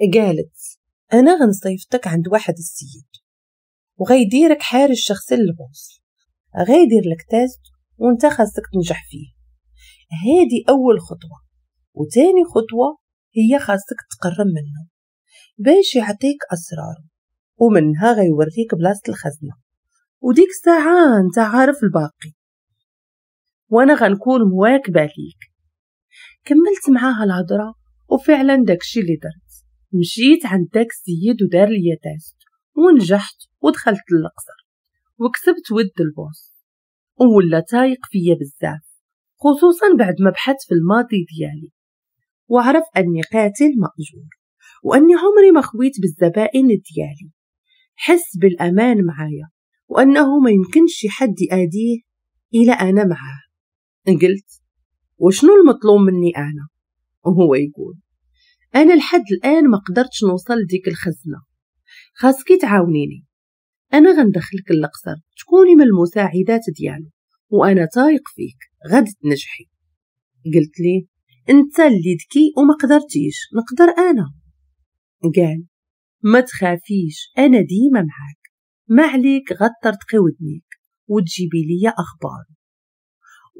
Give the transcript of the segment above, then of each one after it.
قالت أنا غنصيفطك عند واحد السيد وغيديرك حارس شخصي للبوس غيدير لك تيست وانت خاصك تنجح فيه. هادي أول خطوة وتاني خطوة هي خاصك تقرب منه باش يعطيك أسراره ومنها غيوريك بلاصة الخزنة. وديك الساعة انت عارف الباقي. وأنا غنكون مواكبة ليك. كملت معاها الهضرة وفعلا داكشي اللي درت. مشيت عند داك السيد ودار ليا تيست ونجحت ودخلت للقصر وكسبت ود البوس ولا تايق فيا بزاف خصوصا بعد ما بحث في الماضي ديالي. وعرف أني قاتل مأجور وأني عمري ما خويت بالزبائن ديالي. حس بالأمان معايا وأنه ما يمكنش حد يأديه إلى أنا معاه. قلت وشنو المطلوب مني أنا؟ وهو يقول أنا لحد الآن ما قدرتش نوصل لديك الخزنة. خاصكي تعاونيني. أنا غندخلك القصر تكوني من المساعدات ديالو وأنا طايق فيك. غد تنجحي. قلت لي أنت اللي ذكي وما قدرتيش. نقدر أنا. قال ما تخافيش. أنا ديما معاك. ما عليك ترتقي ودنيك وتجيبي ليا أخبار.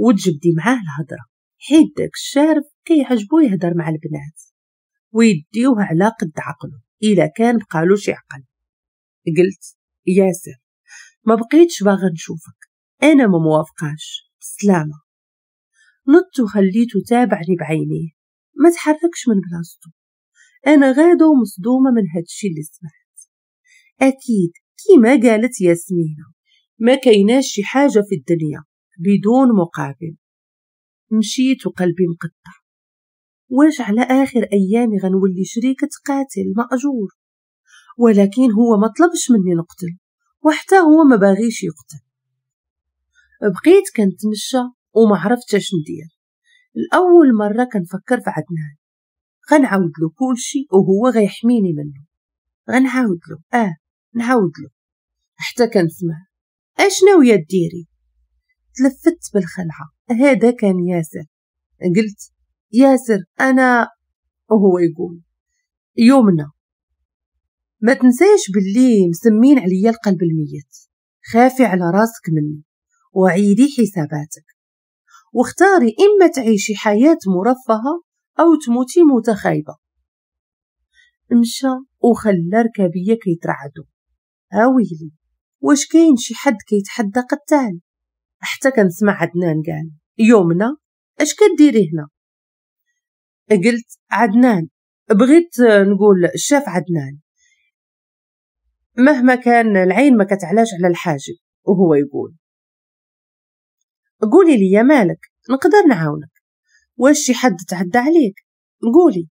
وتجبدي معاه الهضره حيت داك الشارف كيعجبو يهدر مع البنات. ويديوه على قد عقله. الا كان بقالو شي عقل قلت ياسر ما بقيتش باغا نشوفك. أنا ما موافقاش. سلامة. نط وخليته تابعني بعينيه. ما تحركش من بلاصتو أنا غادة ومصدومة من هادشي اللي سمعت. أكيد كيما قالت ياسمينة ما كايناش شي حاجة في الدنيا بدون مقابل. مشيت وقلبي مقطع واش على آخر أيامي غنولي شريكة قاتل مأجور. ولكن هو ما طلبش مني نقتل وحتى هو ما باغيش يقتل. بقيت كنتمشى وما عرفتش اش ندير. الأول مرة كنفكر في عدنان. غنعاود له كلشي وهو غيحميني منه. غنعاود له آه نعاود له. حتى كنسمع اش ناوية ديري؟ تلفت بالخلعة. هذا كان ياسر. قلت ياسر أنا وهو يقول يومنا ما تنساش باللي مسمين عليا القلب الميت خافي على راسك مني وعيدي حساباتك واختاري إما تعيشي حياة مرفهة أو تموتي موتة خايبة. مشى وخلى ركابية كيترعدو هاويلي واش كاين شي حد كيتحدى قتال؟ حتى كنسمع عدنان قال يومنا اش كديري هنا؟ قلت عدنان. بغيت نقول الشاف عدنان. مهما كان العين ما كتعلاش على الحاجب وهو يقول. قولي لي يا مالك نقدر نعاونك. واش شي حد تعدى عليك؟ قولي.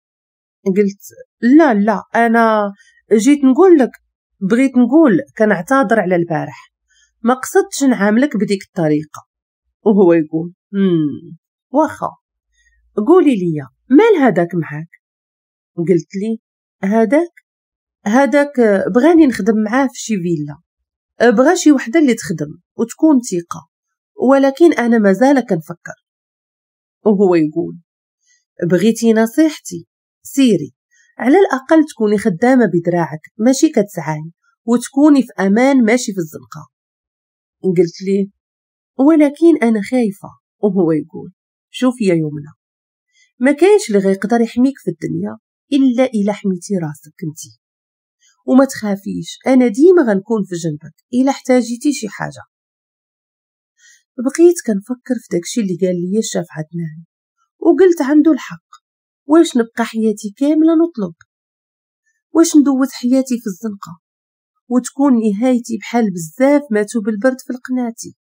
قلت لا لا أنا جيت نقول لك بغيت نقول كنعتذر على البارح. ما قصدتش نعاملك بديك الطريقة. وهو يقول امم واخا. قولي لي مال هذاك معاك؟ قلت لي هذاك هذاك بغاني نخدم معاه في شي فيلا. بغا شي وحدة اللي تخدم وتكون ثقة ولكن أنا مازال كنفكر. وهو يقول بغيتي نصيحتي سيري على الأقل تكوني خدامة بدراعك ماشي كتسعاي وتكوني في أمان ماشي في الزنقة. قلت لي ولكن أنا خايفة وهو يقول شوف يا يمنى. ما كاينش اللي غيقدر يحميك في الدنيا إلا إلا حميتي راسك أنتي. وما تخافيش أنا ديما غنكون في جنبك إلا احتاجيتي شي حاجة. بقيت كنفكر في داكشي اللي قال لي الشاف عدنان وقلت عنده الحق واش نبقى حياتي كاملة نطلب؟ واش ندوز حياتي في الزنقة؟ وتكون نهايتي بحال بزاف ماتوا بالبرد في القناتي.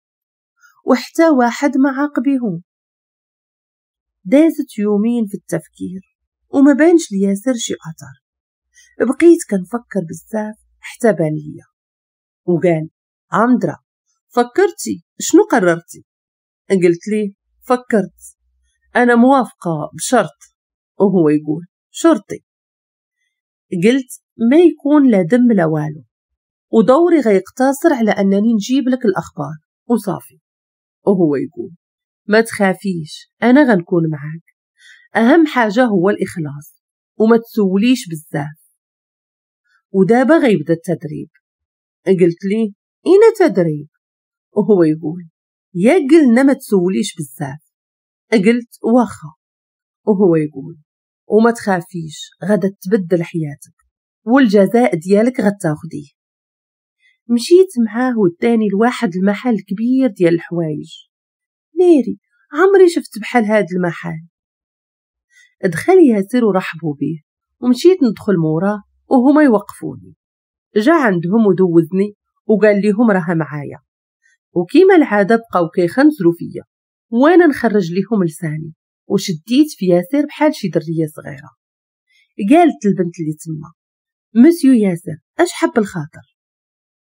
وحتى واحد ما عاقبيهم. دازت يومين في التفكير وما بانش لياسر شي أثر بقيت كنفكر بزاف حتى بان ليا. وقال عمدرا فكرتي شنو قررتي؟ قلت لي فكرت. أنا موافقة بشرط. وهو يقول شرطي. قلت ما يكون لا دم لا والو. ودوري غيقتصر على أنني نجيب لك الأخبار. وصافي. وهو يقول ما تخافيش أنا غنكون معاك. أهم حاجة هو الإخلاص وما تسوليش بزاف. ودابا غيبدا التدريب. قلت لي اين تدريب؟ وهو يقول يا قلنا ما تسوليش بزاف. قلت واخا. وهو يقول وما تخافيش غدا تبدل حياتك والجزاء ديالك غتاخديه. مشيت معاه وداني لواحد المحل كبير ديال الحوايج. ناري. عمري شفت بحال هاد المحل. دخل ياسر ورحبوا بيه. ومشيت ندخل موراه وهما يوقفوني. جا عندهم ودوزني وقال ليهم راه معايا. وكيما العادة بقاو كيخنزروا فيا. وأنا نخرج ليهم لساني. وشديت في ياسر بحال شي درية صغيرة. قالت البنت اللي تما مسيو ياسر أش حب الخاطر؟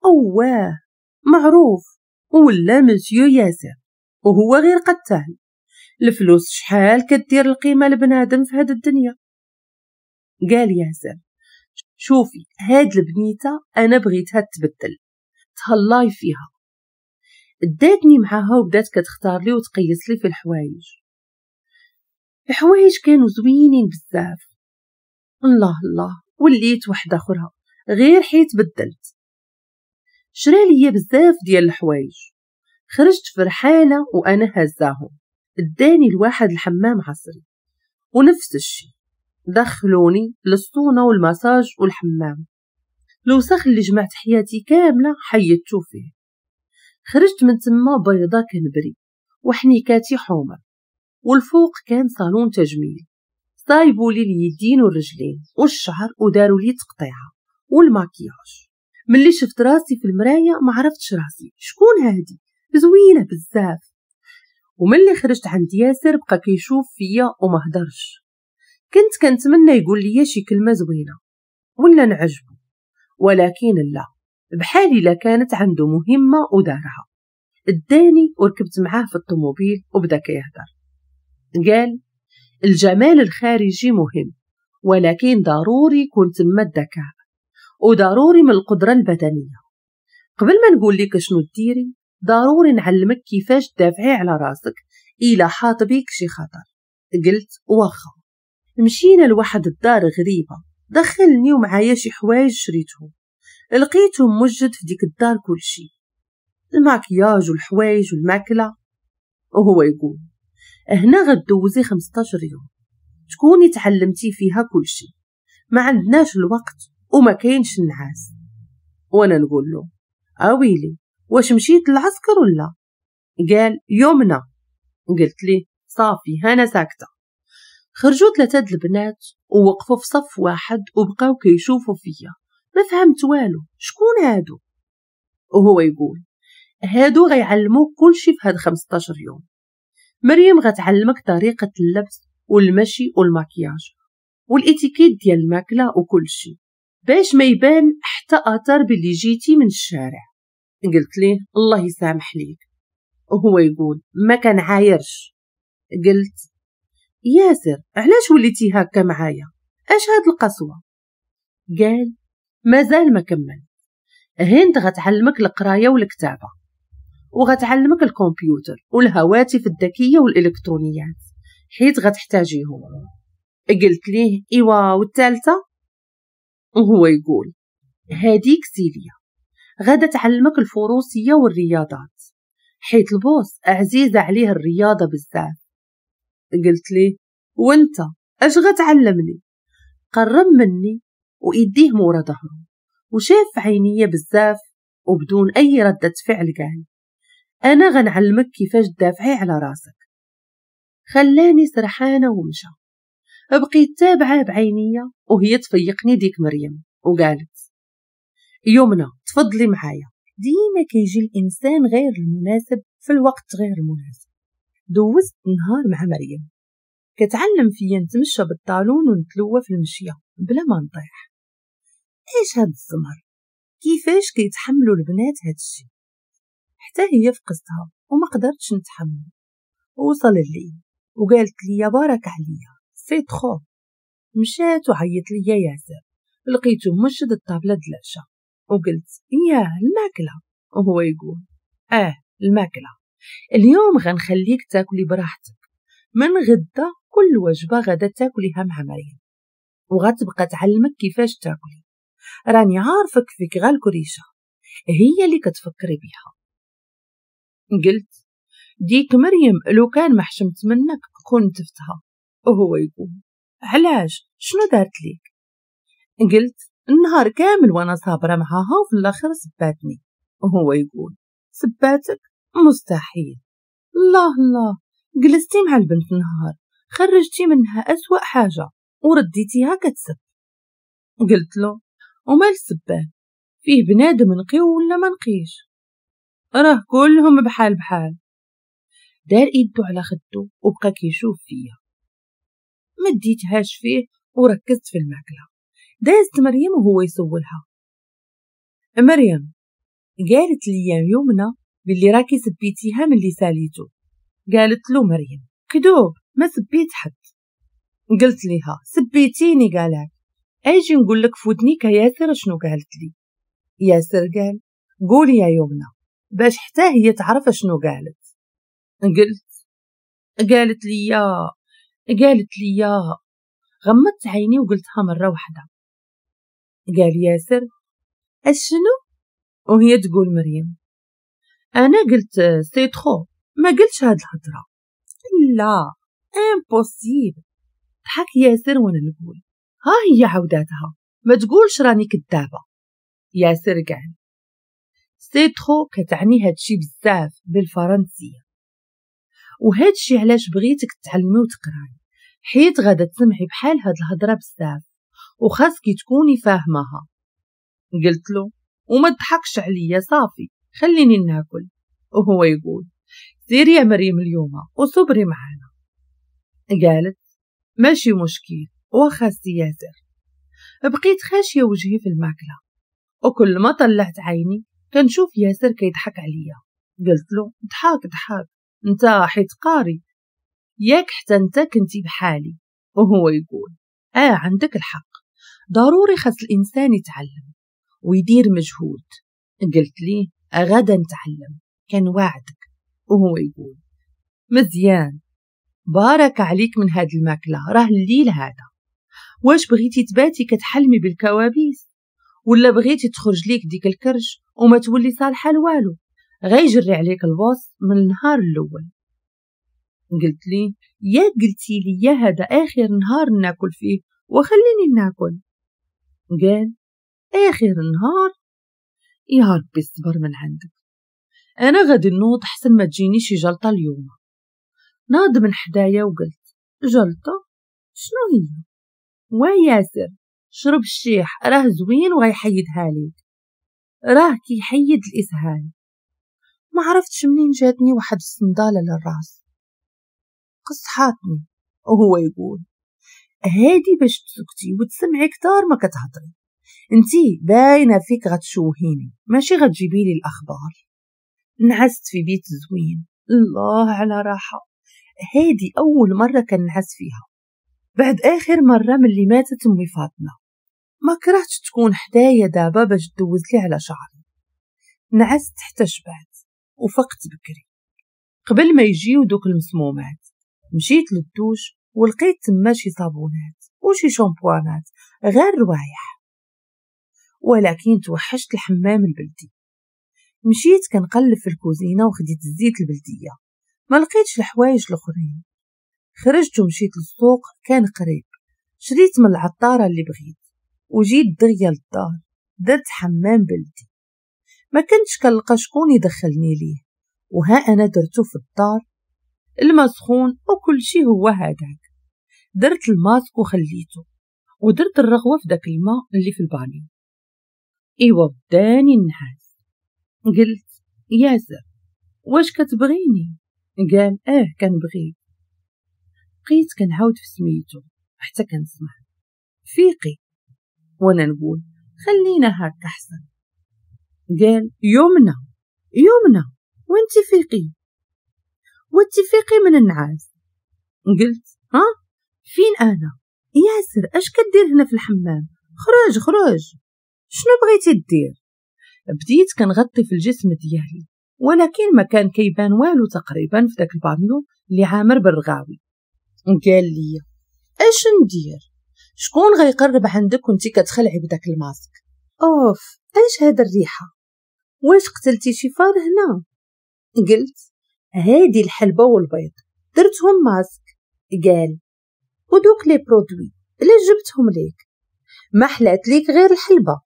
أواه معروف. ولا مسيو ياسر. وهو غير قتال. الفلوس شحال كدير القيمة لبنادم في هاد الدنيا؟ قال ياسر شوفي هاد البنيتة أنا بغيتها تبدل. تهلاي فيها. داتني معاها وبدات كتختار لي وتقيس لي في الحوايج. الحوايج كانوا زوينين بزاف. الله الله وليت وحدة أخرى غير حيت بدلت. شرا ليا بزاف ديال الحوايج. خرجت فرحانة وأنا هزاهم. اداني الواحد الحمام عصري. ونفس الشي. دخلوني للصونة والمساج والحمام. الوسخ اللي جمعت حياتي كاملة حيدتو فيه. خرجت من تما بيضة كنبري وحنيكاتي حمر والفوق كان صالون تجميل. صايبوا لي اليدين والرجلين والشعر وداروا لي تقطيعة. والماكياج. ملي شفت راسي في المراية ما عرفتش راسي. شكون هادي؟ زوينة بزاف. وملي خرجت عند ياسر بقى كيشوف فيا وما هدرش. كنت كنتمنى يقول لي شي كلمة زوينة ولا نعجبو. ولكن لا بحالي لا كانت عنده مهمة ودارها. اداني وركبت معاه في الطوموبيل وبدا كيهدر. قال الجمال الخارجي مهم ولكن ضروري يكون تما الذكاء وضروري من القدرة البدنية. قبل ما نقول لك شنو ديري ضروري نعلمك كيفاش تدافعي على راسك. إلا حاط بيك شي خطر. قلت واخا. مشينا لواحد الدار غريبة. دخلني ومعايا شي حوايج شريتهم. لقيتهم موجد في ديك الدار كلشي. الماكياج والحوايج والماكلة. وهو يقول هنا غدوزي 15 يوم تكوني تعلمتي فيها كلشي؟ ما عندناش الوقت وما كاينش النعاس. وأنا نقول له اويلي واش مشيت للعسكر ولا قال يومنا قلت لي صافي هانا ساكتة. خرجوا ثلاثة البنات ووقفوا في صف واحد وبقاو كيشوفوا فيا. ما فهمت والو شكون هادو؟ وهو يقول هادو غيعلموك كلشي في هاد 15 يوم. مريم غتعلمك طريقة اللبس والمشي والماكياج والإتيكيت ديال الماكلة وكلشي باش ما يبان حتى اثر باللي جيتي من الشارع. قلت ليه الله يسامح ليك. وهو يقول ما كان عايرش. قلت ياسر علاش وليتي هكا معايا؟ أش هاد القسوة؟ قال مازال ما كمل هند غتعلمك القراية والكتابة وغتعلمك الكمبيوتر والهواتف الذكية والإلكترونيات حيت غتحتاجيهم. قلت ليه إيوا والثالثة؟ وهو يقول هاديك سيليا. غادا تعلمك الفروسية والرياضات. حيت البوس عزيزة عليه الرياضة بزاف. قلت ليه وأنت أش غتعلمني؟ قرب مني وإيديه مورا ظهره وشاف عينيا بزاف وبدون أي ردة فعل قال أنا غنعلمك كيفاش تدافعي على راسك. خلاني سرحانة ومشى. بقيت تابعة بعينيا وهي تفيقني ديك مريم وقالت يمنى تفضلي معايا. ديما كيجي الإنسان غير المناسب في الوقت غير المناسب. دوزت نهار مع مريم. كتعلم فيا نتمشى بالطالون ونتلوى في المشية بلا ما نطيح. إيش هاد الزمر؟ كيفاش كيتحملوا البنات هاد الشي؟ حتى هي فقستها وما قدرتش نتحمل. وصل الليل وقالت لي بارك عليا c'est trop. مشات وعيط ليا ياسر. لقيتو مشد الطابلة د وقلت ياه الماكلة. وهو يقول آه الماكلة. اليوم غنخليك تاكلي براحتك. من غدا كل وجبة غدا تاكليها مع مريم. وغتبقى تعلمك كيفاش تاكلي. راني عارفك فيك غير الكريشة هي اللي كتفكري بيها. قلت ديك مريم لو كان ما حشمت منك كنت تفتها وهو يقول علاش؟ شنو دارت ليك؟ قلت النهار كامل وأنا صابرة معاها وفي الآخر سباتني. وهو يقول سباتك؟ مستحيل. الله الله جلستي مع البنت نهار خرجتي منها أسوأ حاجة. ورديتيها كتسب. قلت له ومال السبان فيه بنادم نقي ولا ما نقيش؟ راه كلهم بحال بحال. دار إيدو على خدو وبقى كيشوف فيا. مديتهاش فيه وركزت في الماكلة. دازت مريم وهو يسولها. مريم قالت لي يمنى باللي راكي سبيتيها من اللي ساليتو قالت له مريم كذوب ما سبيت حد. قلت ليها سبيتيني؟ قالك أجي نقول لك فودنيك ياسر شنو قالت لي؟ ياسر قال قولي يا يمنى باش حتى هي تعرف شنو قالت. قلت قالت لي قالت لي غمضت عيني وقلتها مرة واحدة. قال ياسر أشنو وهي تقول مريم أنا قلت c'est trop ما قلتش هاد الهضرة. لا impossible ضحك ياسر وأنا نقول ها هي عوداتها ما تقولش راني كدابة ياسر قال c'est trop كتعني هادشي بزاف بالفرنسية وهادشي علاش بغيتك تعلمي وتقراي حيت غادا تسمعي بحال هاد الهضرة بزاف. وخاصكي تكوني فاهماها قلت له وما تضحكش عليا صافي خليني ناكل. وهو يقول سيري يا مريم اليوم وصبري معانا قالت ماشي مشكل واخا سي ياسر. بقيت خاشية وجهي في الماكلة. وكل ما طلعت عيني كنشوف ياسر كيضحك عليا. قلت له ضحك ضحك. انت حيت قاري. ياك حتى انت كنتي بحالي. وهو يقول آه عندك الحق. ضروري خاص الإنسان يتعلم ويدير مجهود. قلت لي غدا نتعلم كان وعدك وهو يقول. مزيان. بارك عليك من هاد الماكلة راه الليل هذا. واش بغيتي تباتي كتحلمي بالكوابيس؟ ولا بغيتي تخرج ليك ديك الكرش وما تولي صالحة لوالو؟ غيجري عليك البوس من النهار الأول. قلت لي يا قلتي لي يا هذا آخر نهار ناكل فيه وخليني ناكل. قال آخر نهار يا ربي الصبر من عندك. أنا غادي نوض حسن ما تجيني شي جلطة اليوم. ناض من حدايا وقلت جلطة؟ شنو هي؟ وياسر شرب الشيح راه زوين وغيحيدها ليك. راه كيحيد الإسهال. ما عرفتش منين جاتني واحد الصندالة للراس قصحاتني. وهو يقول. هادي باش تسكتي وتسمعي كتار ما كتهضري. انتي باينة فيك غتشوهيني ماشي غتجيبيلي الأخبار. نعست في بيت زوين الله على راحة. هادي أول مرة كنعس فيها. بعد آخر مرة من اللي ماتت أمي فاطمة. ما كرهتش تكون حدايا دابا باش تدوز لي على شعري. نعست حتى شبعت وفقت بكري. قبل ما يجيو دوك المسمومات مشيت للدوش ولقيت تما شي صابونات وشي شامبوانات غير روايح. ولكن توحشت الحمام البلدي. مشيت كنقلب في الكوزينة وخديت الزيت البلدية. ما لقيتش الحوايج الأخرين. خرجت ومشيت للسوق كان قريب. شريت من العطارة اللي بغيت. وجيت دغيا للدار. درت حمام بلدي. ما كنتش كنلقى شكون يدخلني ليه. وها أنا درتو في الدار. الماء سخون وكل شي هو هذاك. درت الماسك وخليته ودرت الرغوة في داك الماء اللي في البانيو. إيوا داني النحاس. قلت ياسر واش كتبغيني؟ قال آه كنبغيك. بقيت كنعاود في سميتو حتى كنسمع. فيقي. وأنا نقول خلينا هكا أحسن. قال يمنى يمنى وانت فيقي. وانت فيقي من النعاس. قلت ها فين أنا؟ ياسر أش كدير هنا في الحمام؟ خرج خرج. شنو بغيتي دير بديت كنغطي في الجسم ديالي ولكن ما كان كيبان والو تقريبا في داك البانيو اللي عامر بالرغاوي. قال لي أش ندير؟ شكون غيقرب عندك وانت كتخلعي بداك الماسك؟ أوف إيش هاد الريحة؟ واش قتلتي شي فار هنا؟ قلت هادي الحلبة والبيض درتهم ماسك. قال ودوك les produits اللي جبتهم ليك. ما حلات ليك غير الحلبة.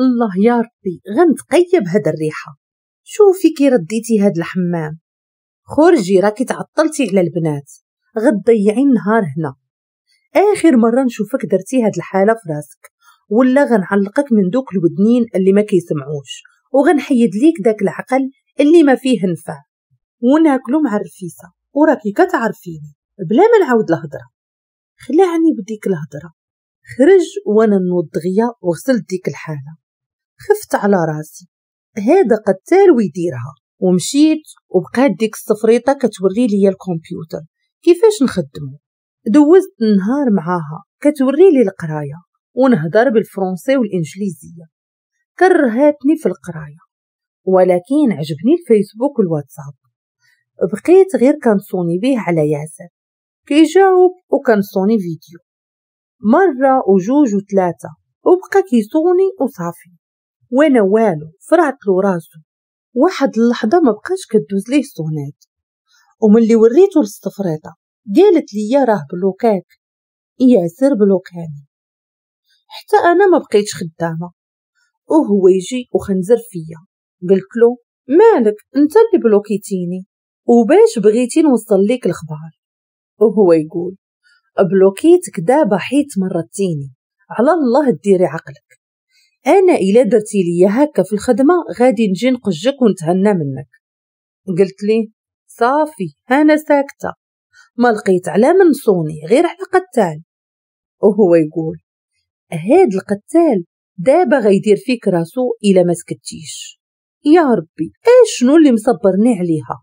الله يا ربي غنتقيا ب هاد الريحة. شوفي كي رديتي هاد الحمام؟ خرجي راكي تعطلتي على البنات. غتضيعي النهار هنا. آخر مرة نشوفك درتي هاد الحالة في راسك ولا غنعلقك من دوك الودنين اللي ما كيسمعوش. وغنحيد ليك داك العقل اللي ما فيه نفع. وناكلو مع الرفيسة. وراكي كتعرفيني. بلا ما نعاود الهضرة. خلعني بديك الهضره خرج وأنا نوض دغيا وغسلت ديك الحالة. خفت على راسي. هذا قتال ويديرها. ومشيت وبقات ديك الصفريطة كتوري لي الكمبيوتر. كيفاش نخدمو؟ دوزت النهار معاها. كتوري لي القراية. ونهضر بالفرنسي والإنجليزية. كرهاتني في القراية. ولكن عجبني الفيسبوك والواتساب. بقيت غير كنصوني به على ياسر. كيجاوب وكنصوني فيديو. مرة وجوج وثلاثة وبقى كيصوني وصافي. وأنا والو فرعت له راسو. واحد اللحظة ما بقاش كدوز ليه صونات. وملي وريتو الصفريطة قالت لي راه بلوكاك. ياسر بلوكاني. حتى أنا ما بقيتش خدامة. وهو يجي وخنزر فيا. قلت له مالك أنت اللي بلوكيتيني. وباش بغيتي نوصل ليك الخبار. وهو يقول بلوكيتك دابا حيت مرتيني على الله ديري عقلك. أنا إلا درتي لي هكا في الخدمة غادي نجي نقجك ونتهنى منك. قلت لي صافي أنا ساكتة. ما لقيت على من صوني غير على قتال وهو يقول هاد القتال دابا غيدير فيك راسو إلا ما سكتيش. يا ربي إيش شنو اللي مصبرني عليها؟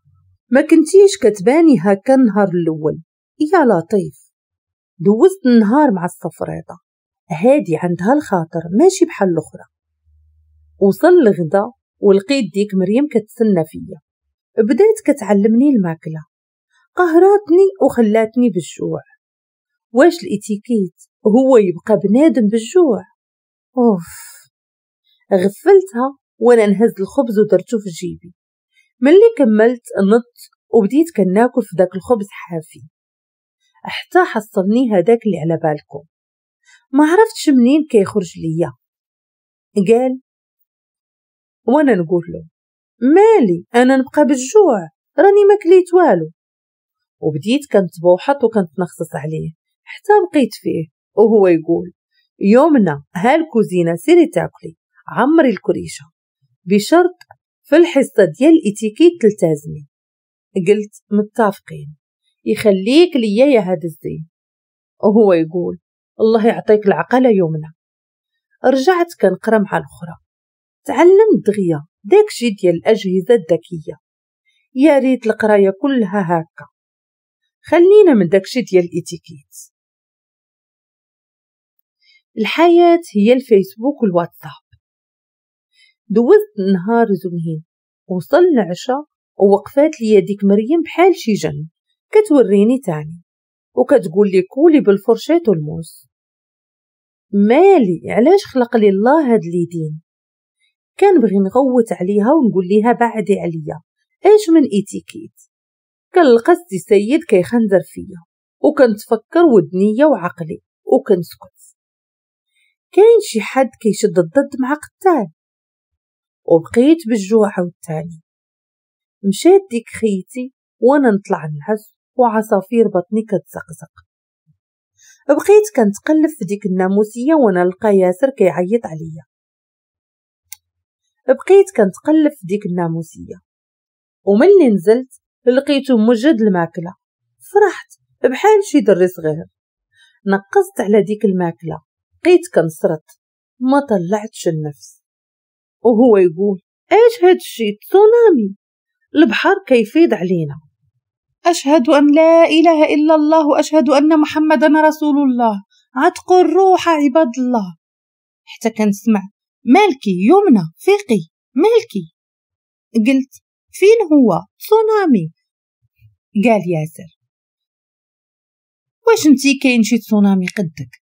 ما كنتيش كتباني هكا النهار الأول. يا لطيف. دوزت النهار مع الصفريطه هادي عندها الخاطر ماشي بحال الأخرى. وصل الغدا ولقيت ديك مريم كتسنى فيا. بدات كتعلمني الماكلة. قهراتني وخلاتني بالجوع. واش الإتيكيت هو يبقى بنادم بالجوع؟ أوف. غفلتها وأنا نهز الخبز ودرتو في جيبي. ملي كملت نط وبديت كناكل في داك الخبز حافي. حتى حصلني هداك اللي على بالكم. ما عرفتش منين كيخرج ليا. قال وأنا نقول له مالي أنا نبقى بالجوع راني ما كليت والو. وبديت كنت بوحط وكنت نخصص عليه حتى بقيت فيه. وهو يقول يومنا هالكوزينة سيري تاكلي عمري الكريشة. بشرط في الحصة ديال الإتيكيت تلتزمي. قلت متفقين. يخليك ليا يا هاد الزين. وهو يقول الله يعطيك العقل يومنا رجعت كنقرا مع الأخرى. تعلمت دغيا داكشي ديال الأجهزة الذكية. يا ريت القراية كلها هاكا خلينا من داكشي ديال الإتيكيت. الحياة هي الفيسبوك والواتساب. دوزت نهار زوين وصل العشاء ووقفات لي ديك مريم بحال شي جن. كتوريني تاني وكتقول لي كولي بال fourchette والموس مالي علاش خلق لي الله هاد اليدين كنبغي نغوت عليها ونقول ليها بعدي عليا إيش من étiquette كنلقى سي سيد كيخنزر فيا وكنتفكر ودنيا وعقلي وكنسكت. كاين شي حد كيشد الضد مع قتال؟ وبقيت بالجوع عاوتاني مشات ديك خيتي وأنا نطلع نعس وعصافير بطني كتزقزق بقيت كنتقلب في ديك الناموسية وأنا نلقى ياسر كيعيط عليا. بقيت كنتقلب في ديك الناموسية. وملي نزلت لقيتو مجد الماكلة. فرحت بحال شي دري صغير نقصت على ديك الماكلة. بقيت كنصرت ما طلعتش النفس. وهو يقول إيش هاد الشي؟ تسونامي. البحر كيفيض علينا. أشهد أن لا إله إلا الله وأشهد أن محمدا رسول الله. عتقوا الروح عباد الله. حتى كنسمع مالكي يمنى فيقي مالكي. قلت فين هو؟ تسونامي. قال ياسر. واش انتي كاين شي تسونامي قدك؟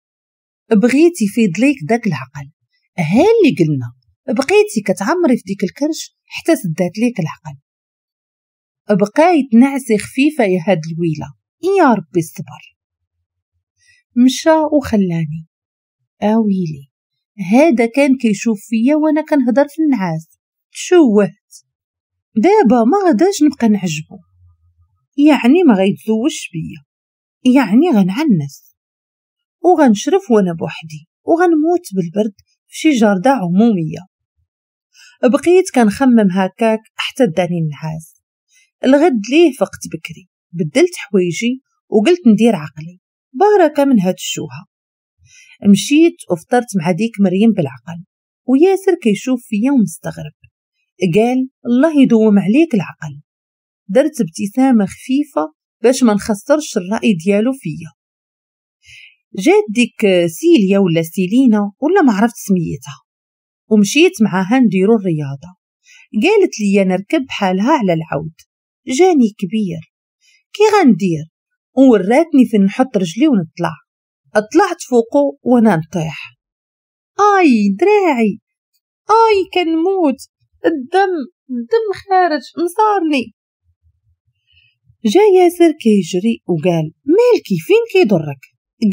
بغيتي يفيض ليك داك العقل. ها اللي قلنا. بقيتي كتعمري في ديك الكرش حتى سدات ليك العقل. بقايت نعسي خفيفة يا هاد الويلة. يا ربي الصبر. مشى وخلاني. اويلي هذا كان كيشوف فيا وأنا كنهضر في النعاس تشوهت. دابا ما غداش نبقى نعجبو. يعني ما غيتزوجش بيا. يعني غنعنس. وغنشرف وأنا بوحدي. وغنموت بالبرد في شي جردة عمومية. بقيت كنخمم هكاك حتى داني النعاس الغد ليه فقت بكري. بدلت حوايجي وقلت ندير عقلي. بركة من هاد الشوهة. مشيت وفطرت مع ديك مريم بالعقل. وياسر كيشوف فيا ومستغرب. قال الله يدوم عليك العقل. درت ابتسامة خفيفة باش ما نخسرش الرأي ديالو فيا. جات ديك سيليا ولا سيلينا ولا ما عرفت سميتها. ومشيت معاها نديرو الرياضة. قالت لي نركب بحالها على العود. جاني كبير. كي غندير ووراتني فين نحط رجلي ونطلع. طلعت فوقو وأنا نطيح. آي دراعي. آي كنموت الدم الدم خارج مصارني. جا ياسر كيجري وقال مالكي فين كيضرك؟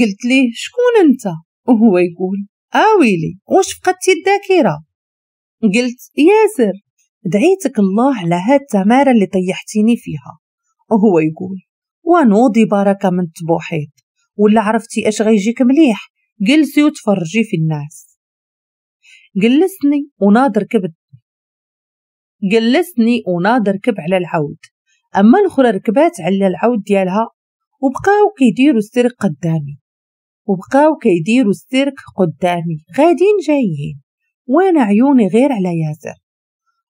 قلت ليه شكون أنت؟ وهو يقول آويلي واش فقدتي الذاكره قلت ياسر. دعيتك الله على هاد التمارة اللي طيحتيني فيها. وهو يقول ونوضي بركة من الطبوحيط ولا عرفتي اش غيجيك مليح جلسي وتفرجي في الناس. جلسني وناض ركبت جلسني وناض ركب على العود. أما الأخرى ركبات على العود ديالها وبقاو كيديروا السيرك قدامي. وبقاو كيديروا السيرك قدامي. غادين جايين وأنا عيوني غير على ياسر؟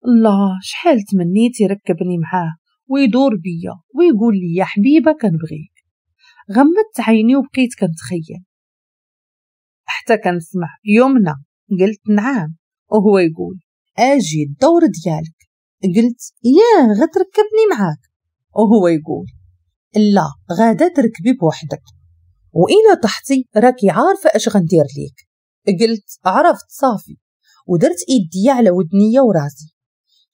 الله شحال تمنيت يركبني معاه؟ ويدور بيا ويقول لي يا حبيبة كنبغيك غمضت عيني وبقيت كنتخيل. حتى كنسمع يمنى. قلت نعم. وهو يقول أجي الدور ديالك. قلت ياه غتركبني معاك. وهو يقول لا غادا تركبي بوحدك. وإلا طحتي راكي عارفة أش غندير ليك. قلت عرفت صافي. ودرت إيدي على ودنيا وراسي.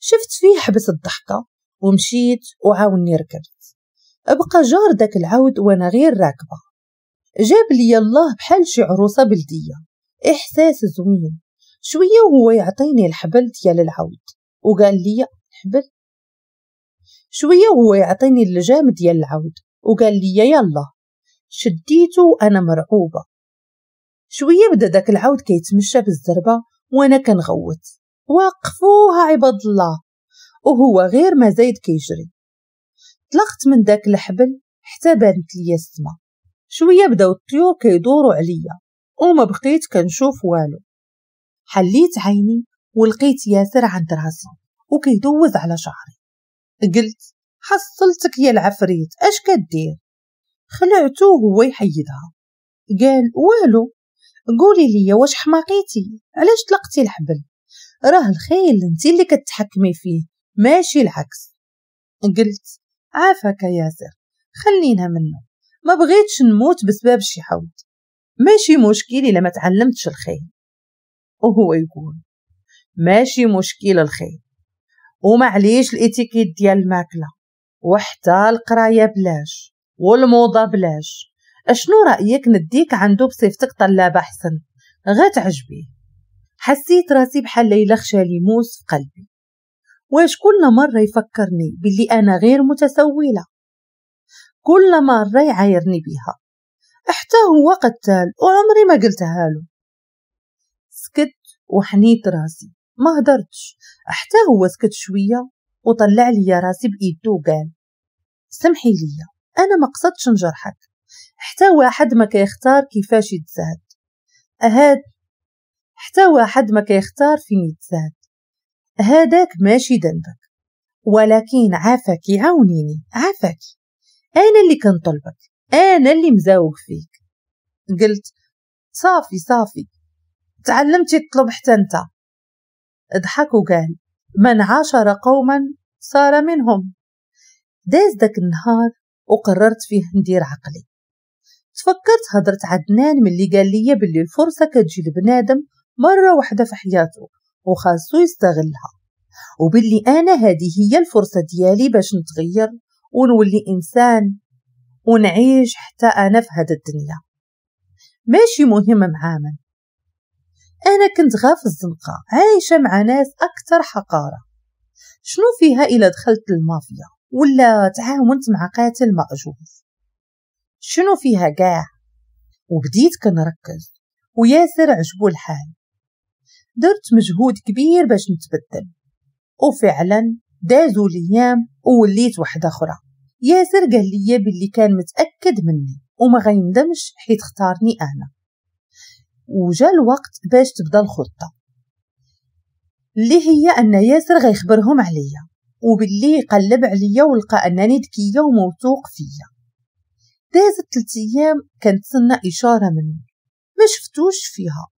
شفت فيه حبس الضحكة ومشيت وعاوني ركبت. أبقى جار داك العود وأنا غير راكبة. جاب لي الله بحال شي عروسة بلدية. إحساس زوين. شوية وهو يعطيني الحبل ديال العود وقال لي حبل. شوية وهو يعطيني اللجام ديال العود وقال لي يلا. شديته وأنا مرعوبة. شوية بدا داك العود كيتمشى بالزربة وأنا كنغوت. وقفوها عباد الله. وهو غير ما زايد كيجري. طلقت من داك الحبل حتى بانت ليا السما. شوية بداو الطيور كيدوروا عليا وما بقيت كنشوف والو. حليت عيني ولقيت ياسر عند راسي وكيدوز على شعري. قلت حصلتك يا العفريت اش كدير؟ خلعتو هو يحيدها. قال والو قولي لي واش حماقيتي؟ علاش طلقتي الحبل؟ راه الخيل انت اللي كتحكمي فيه ماشي العكس. قلت عافاك ياسر خلينا منه. ما بغيتش نموت بسبب شي حوت ماشي مشكل إلا ما تعلمتش الخيل. وهو يقول ماشي مشكل الخيل. ومعليش الإتيكيت ديال الماكلة. وحتى القراية بلاش. والموضة بلاش. أشنو رأيك نديك عنده بصيفتك طلابة حسن غتعجبيه. حسيت راسي بحال ليلى خشالي موس في قلبي. واش كل مرة يفكرني باللي أنا غير متسولة؟ كل مرة يعايرني بها حتى هو قتال وعمري ما قلتها له. سكت وحنيت راسي. ما هدرتش. حتى هو سكت شوية وطلع لي راسي بإيدو وقال سمحي لي أنا ما قصدتش نجرحك. حتى واحد ما كيختار كيفاش يتزاد. هاد حتى واحد ما كيختار فين يتزاد. هذاك ماشي ذنبك ولكن عافاك يعاونيني عافاك. أنا اللي كنطلبك أنا اللي مزاوق فيك. قلت صافي صافي. تعلمتي تطلب حتى أنت. ضحك وقال من عاشر قوما صار منهم. داز داك النهار وقررت فيه ندير عقلي. تفكرت هضرت عدنان ملي قال لي باللي الفرصة كتجي لبنادم مرة واحدة في حياته وخاصو يستغلها. وباللي أنا هذه هي الفرصة ديالي باش نتغير ونولي إنسان ونعيش حتى أنا في هذا الدنيا. ماشي مهم مع من أنا كنت غا في الزنقة عايشة مع ناس أكثر حقارة. شنو فيها إلا دخلت المافيا ولا تعاونت مع قاتل مأجور؟ شنو فيها قاع وبديت كنركز. وياسر عجبو الحال. درت مجهود كبير باش نتبدل. وفعلا دازو ليام ووليت وحدة أخرى. ياسر قال لي باللي كان متأكد مني وما غيندمش حيت اختارني أنا. وجا الوقت باش تبدأ الخطة. اللي هي أن ياسر غيخبرهم عليا. وباللي يقلب عليا ولقى أنني ذكية وموثوق فيا. دازت ثلاث أيام كنتسنى إشارة منه ما شفتوش فيها.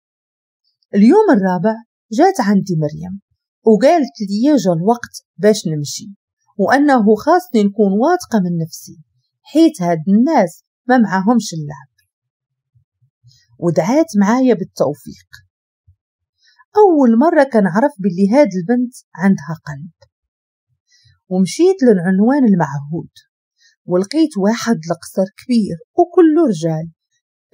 اليوم الرابع جات عندي مريم وقالت لي جا الوقت باش نمشي وأنه خاصني نكون واثقة من نفسي حيت هاد الناس ما معاهمش اللعب. ودعات معايا بالتوفيق. أول مرة كنعرف باللي هاد البنت عندها قلب. ومشيت للعنوان المعهود ولقيت واحد القصر كبير وكله رجال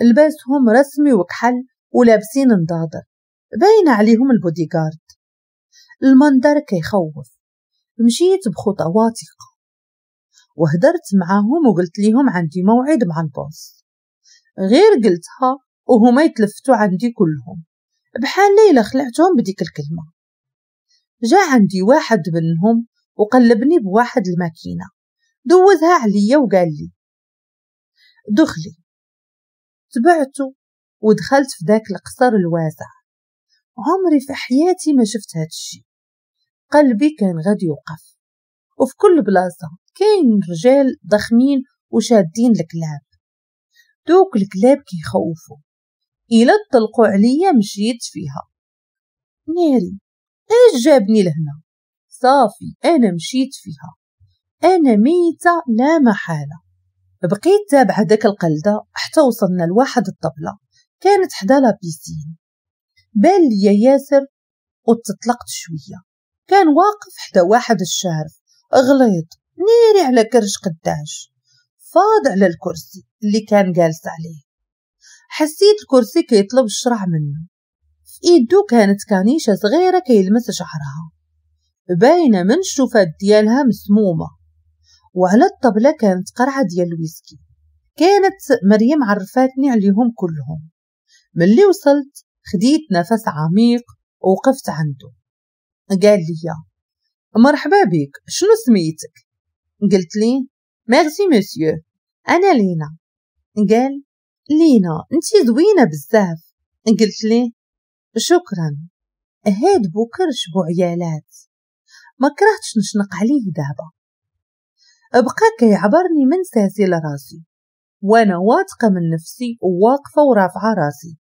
لباسهم رسمي وكحل ولابسين نضاضر باين عليهم البوديغارد. المنظر كيخوف. مشيت بخطى واثقة. وهدرت معاهم وقلت ليهم عندي موعد مع البوس غير قلتها وهما يتلفتوا عندي كلهم. بحال ليلة خلعتهم بديك الكلمة. جا عندي واحد منهم وقلبني بواحد الماكينة. دوزها عليا وقال لي دخلي. تبعته ودخلت في ذاك القصر الواسع. عمري في حياتي ما شفت هاد الشي قلبي كان غادي يوقف. وفي كل بلاصة كاين رجال ضخمين وشادين الكلاب. دوك الكلاب كيخوفوا. إلا طلقوا عليا مشيت فيها. ناري إيش جابني لهنا؟ صافي أنا مشيت فيها. أنا ميتة لا محالة. بقيت تابعة داك القلدة حتى وصلنا لواحد الطبلة. كانت حدا la piscine. بان ليا ياسر وتطلقت شوية. كان واقف حدا واحد الشارف غليظ نيري على كرش قداش. فاض على الكرسي اللي كان جالس عليه. حسيت الكرسي كيطلب الشرع منه. في إيدو كانت كانيشة صغيرة كيلمس شعرها. باينة من الشوفات ديالها مسمومة. وعلى الطبلة كانت قرعة ديال الويسكي. كانت مريم عرفاتني عليهم كلهم. ملي وصلت خديت نفس عميق ووقفت عنده. قال لي مرحبا بك شنو سميتك؟ قلت لي merci monsieur أنا لينا. قال لينا انتي زوينة بزاف. قلت لي شكرا هاد بوكر شبو عيالات ما كرهتش نشنق عليه دابا. بقى كيعبرني من ساسي لراسي وأنا واثقة من نفسي وواقفة ورافعة راسي.